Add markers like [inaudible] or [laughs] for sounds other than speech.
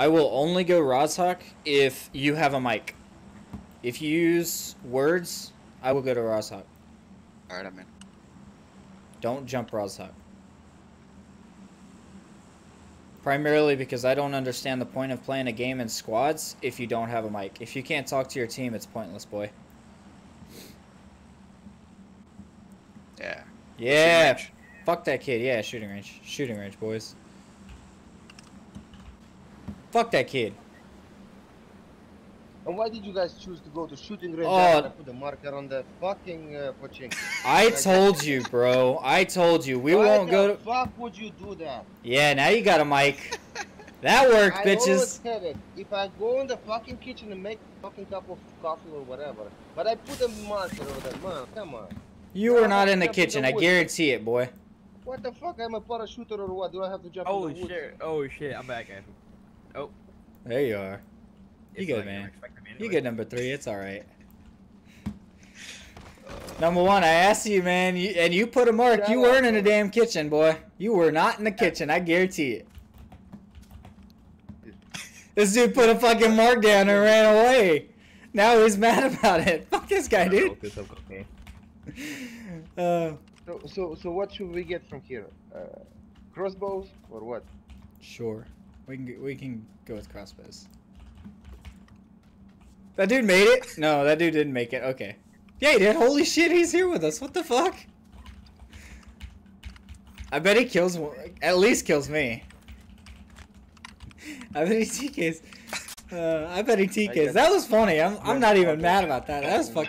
I will only go Rozhok if you have a mic. If you use words, I will go to Rozhok. Alright, I'm in. Don't jump Rozhok. Primarily because I don't understand the point of playing a game in squads if you don't have a mic. If you can't talk to your team, it's pointless, boy. Yeah. Yeah, fuck that kid. Yeah, shooting range. Shooting range, boys. Fuck that kid. And why did you guys choose to go to shooting range Oh. after I put the marker on the fucking uh, Pochinki? I told you, bro. I told you. We why won't go to. the fuck would you do that? Yeah, now you got a mic. [laughs] That worked, I always bitches. said it. If I go in the fucking kitchen and make a fucking cup of coffee or whatever, but I put a marker over there, man, come on. You were not in the Jump the kitchen. I guarantee it, boy. What the fuck? I'm a parachuter or what? Do I have to jump Oh in the woods? shit! Oh shit! I'm back, guys. Oh, There you are. You it's good, like man. You anyway. get number three. It's all right. Number one, I asked you, man, you, and you put a mark. You weren't in the damn kitchen, boy. You were not in the kitchen. I guarantee it. This dude put a fucking mark down and ran away. Now he's mad about it. [laughs] Fuck this guy, dude. Uh, So, so, so what should we get from here? Uh, crossbows or what? sure. We can we can go with crossbows. That dude made it? No, that dude didn't make it. Okay. Yeah, he did. Holy shit, he's here with us. What the fuck? I bet he kills at least kills me. [laughs] I bet he TKs. Uh, I bet he TKs. That was funny. I'm I'm not even mad about that. That was fucking